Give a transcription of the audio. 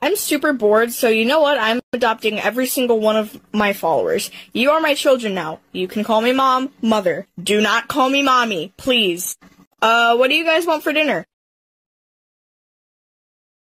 I'm super bored, so you know what? I'm adopting every single one of my followers. You are my children now. You can call me mom, mother. Do not call me mommy, please. Uh, what do you guys want for dinner?